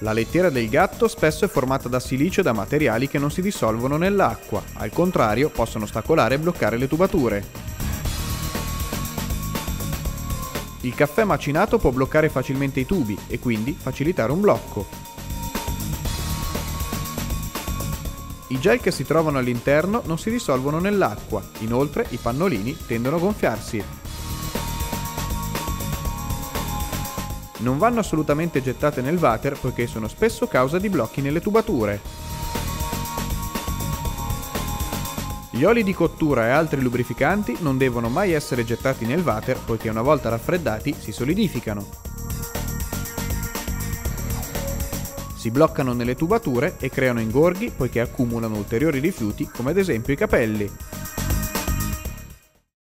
La lettiera del gatto spesso è formata da silicio e da materiali che non si dissolvono nell'acqua, al contrario possono ostacolare e bloccare le tubature. Il caffè macinato può bloccare facilmente i tubi e quindi facilitare un blocco. I gel che si trovano all'interno non si dissolvono nell'acqua, inoltre i pannolini tendono a gonfiarsi. Non vanno assolutamente gettate nel water poiché sono spesso causa di blocchi nelle tubature. Gli oli di cottura e altri lubrificanti non devono mai essere gettati nel water poiché una volta raffreddati si solidificano. Si bloccano nelle tubature e creano ingorghi poiché accumulano ulteriori rifiuti come ad esempio i capelli.